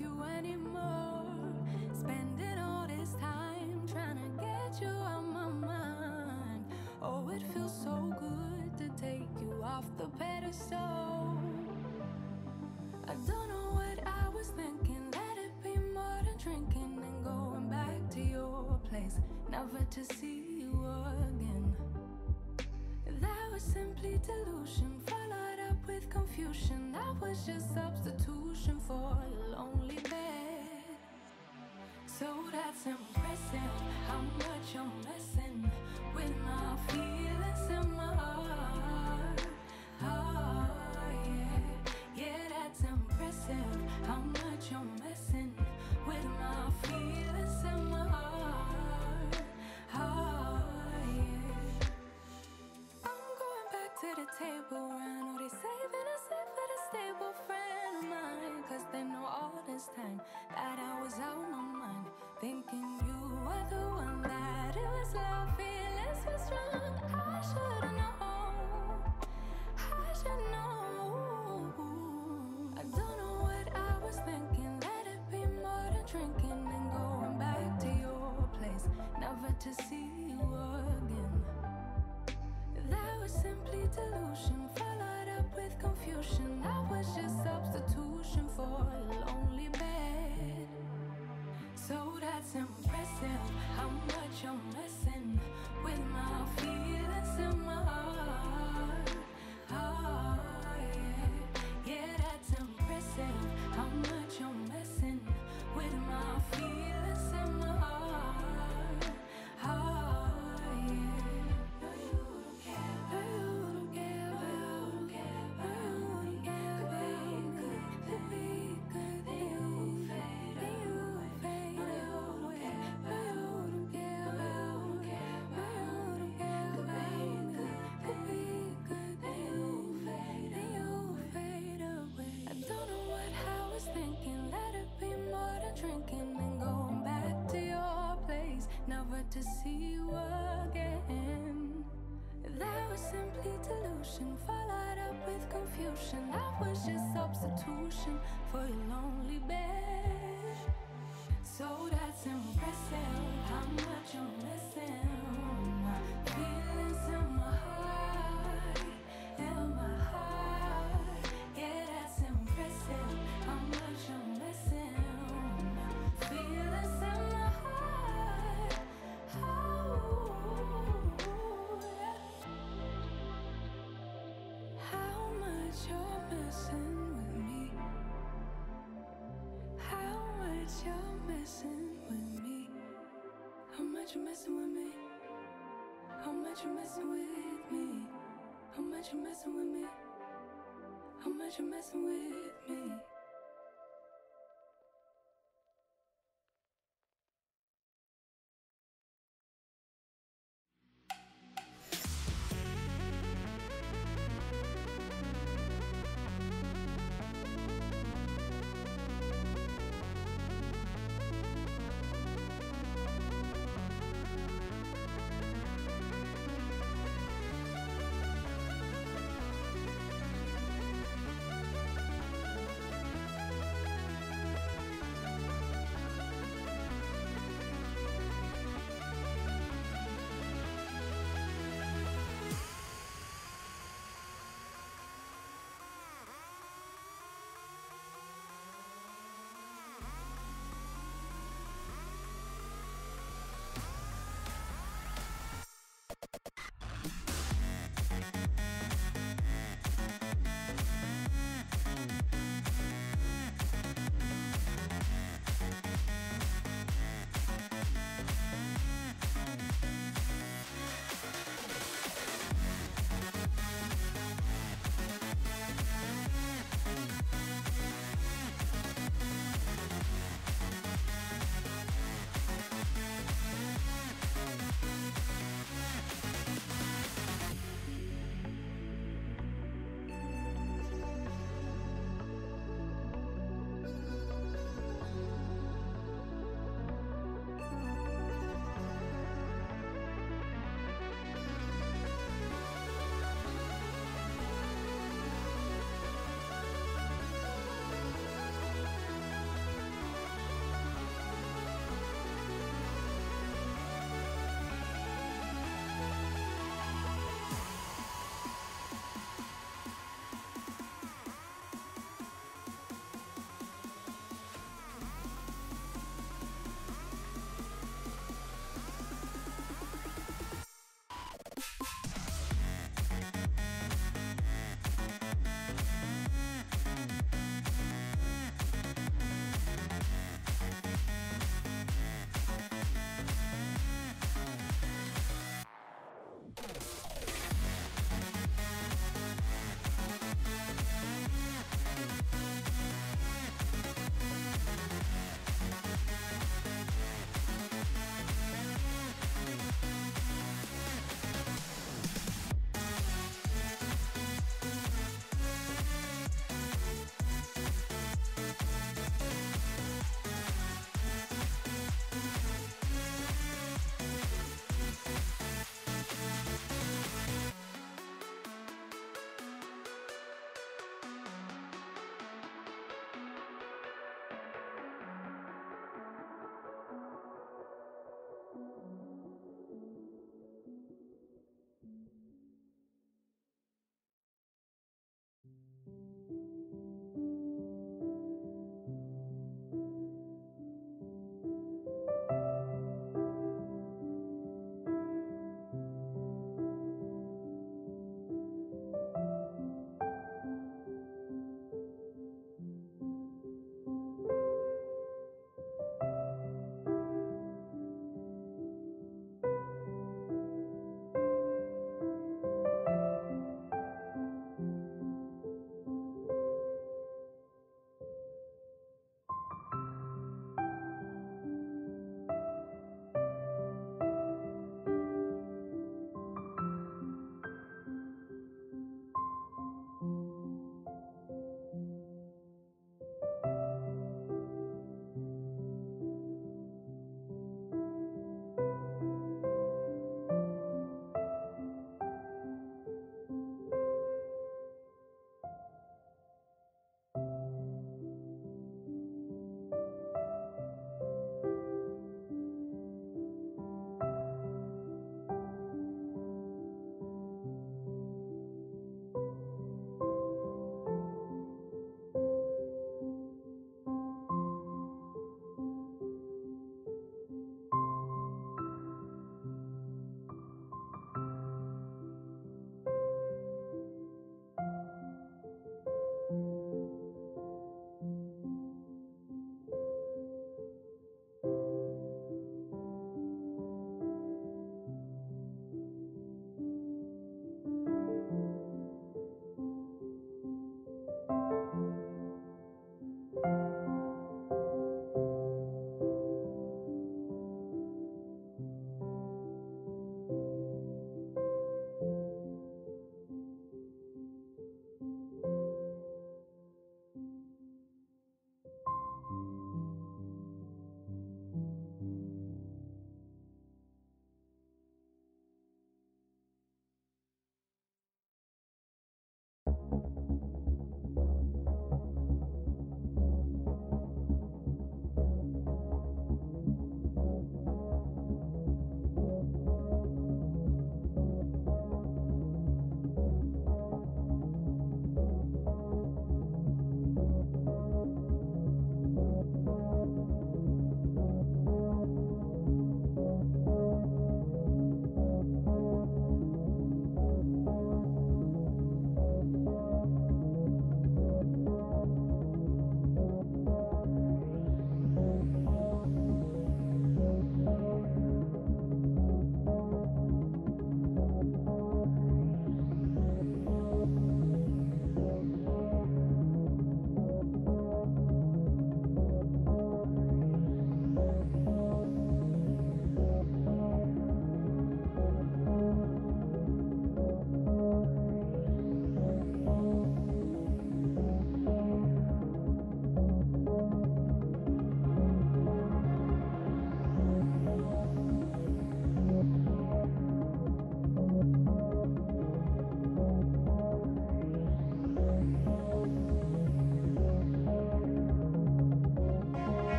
you anymore. Spending all this time trying to get you out my mind. Oh, it feels so good to take you off the pedestal. I don't know what I was thinking. Let it be more than drinking and going back to your place, never to see you again. That was simply delusion, followed up with confusion. That was just substitution for a lonely bed. So that's impressive, how much you're messing with my feelings in my heart. Oh, yeah, yeah, that's impressive, how much you're messing with my feelings in my heart. Oh, yeah. I'm going back to the table and all they saving this time that I was out my mind. Thinking you were the one that it was love, feelings were strong. I should've known. I should know. I don't know what I was thinking. Let it be more than drinking and going back to your place, never to see you again. That was simply delusion, with confusion. That was just substitution for a lonely bed. So that's impressive, how much you're messing with my feelings in my heart. Oh, How much you're messing with me? How much you messing with me? How much you messing with me? How much you messing with me? How much you messing with me?